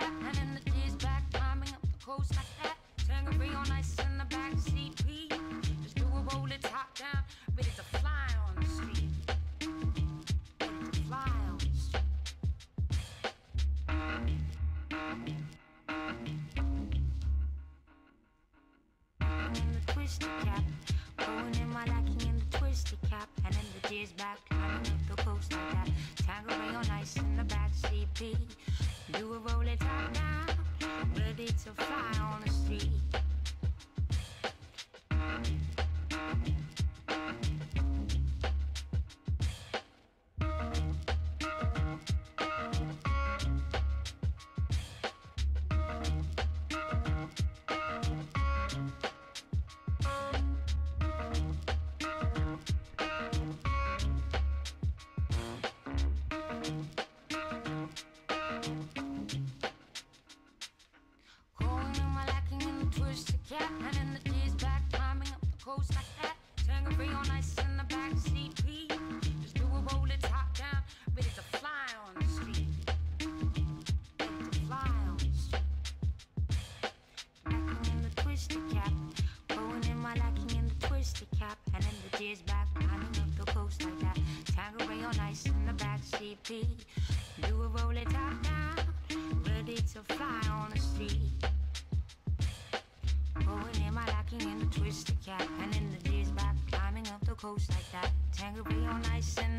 And in the tears back, climbing up the coast like that. Tangerine on ice in the back seat, P. Just do a roll it top down, ready to fly on the street. Fly on the street. In the twisty cap, going in my lackey in the twisty cap, and in the tears back, climbing up the coast like that. Tangerine on ice in the back seat, P. You will roll it right now, ready to fly on the goes like that. Tangerine on ice in the back seat. Please just do a roll it top down, ready to fly on the street. Ready to fly on the street. Back on the twisted cap, going in my lacking in the twisted cap, and in the tears back, climbing up the coast like that. Tangerine on ice in the back seat. Please do a roll it top down, ready to fly on the street. Rocking in the twisted cap and in the D's back, climbing up the coast like that. Tango on ice and